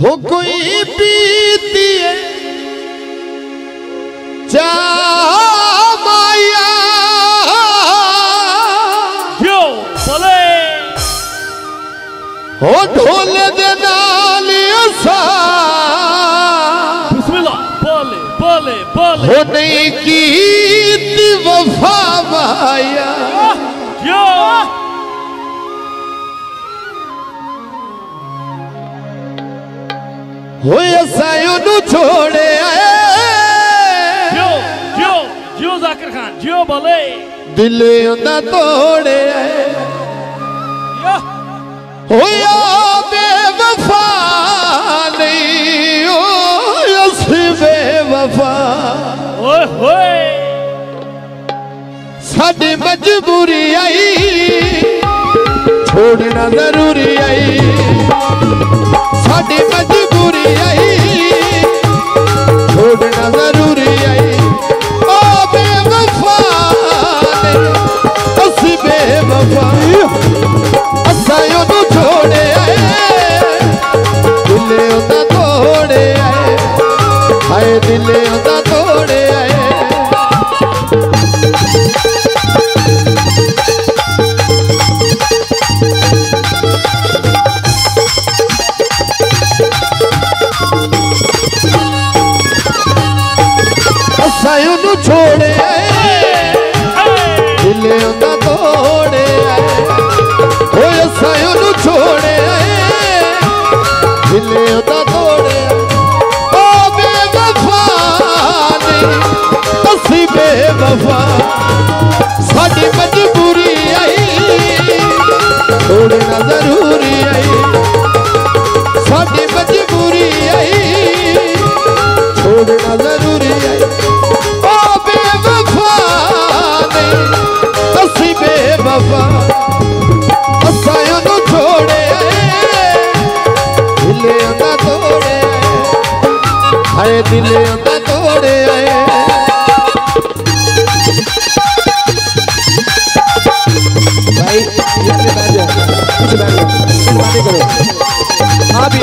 हो कोई पीती है? चा माया। क्यों बोले। हो ढोल दे नाल असा बिस्मिल्लाह बोले बोले बोले। हो नहीं की वफा माया। क्यों हो असा ਉਹਨੂੰ ਛੋੜਿਆ क्यों क्यों क्यों जाकिर खान क्यों बोले ਦਿਲ ਉਹਦਾ ਤੋੜਿਆ या ਹੋਇਆ ਬੇਵਫਾ ਨਹੀਂ ਓ ਅਸੀਂ ਬੇਵਫਾ ओए होए ਸਾਡੀ ਮਜਬੂਰੀ ਆਈ ਛੋੜਨਾ ਜ਼ਰੂਰੀ ਆਈ ਸਾਡੀ ਮਜਬੂਰੀ छोड़े आए। उन्हें तोड़े ओ सायों छोड़े दिले उन्हें ਬੇਵਫਾ ਸਾਡੀ ਮਜਬੂਰੀ ਆਈ। ਛੋੜਨਾ ਜ਼ਰੂਰੀ ਆਈ। ਸਾਡੀ ਮਜਬੂਰੀ ਆਈ। ਛੋੜਨਾ ਜ਼ਰੂਰੀ ਆਈ। ਓ ਬੇਵਫਾ ਨੇ ਅਸੀਂ ਬੇਵਫਾ। ਅਸਾਂ ਉਹਨੂੰ ਛੋੜਿਆ ਏ ਦਿਲ ਉਹਦਾ ਤੋੜਿਆ। ਏ ਹਾਏ, ਦਿਲ ਉਹਦਾ ਤੋੜਿਆ करो। आप भी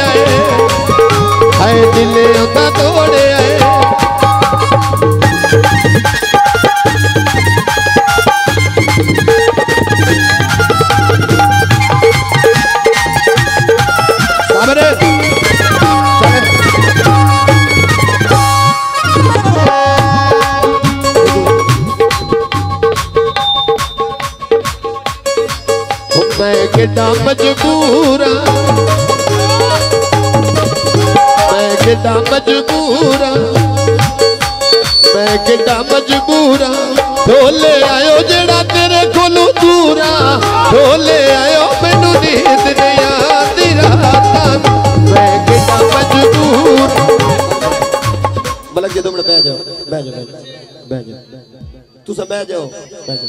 केॾा मजबूर। मैं केॾा मजबूर। मैं केॾा मजबूर। ढोले आयो जहिड़ा तेरे कोलू दूरा। ढोले आयो मैनू नींद ने बह जाओ बैठ जाओ बैठ